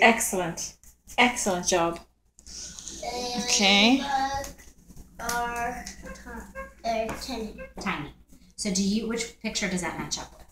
Excellent. Excellent job. Okay. Are, uh, tiny. Tiny. So do you? Which picture does that match up with?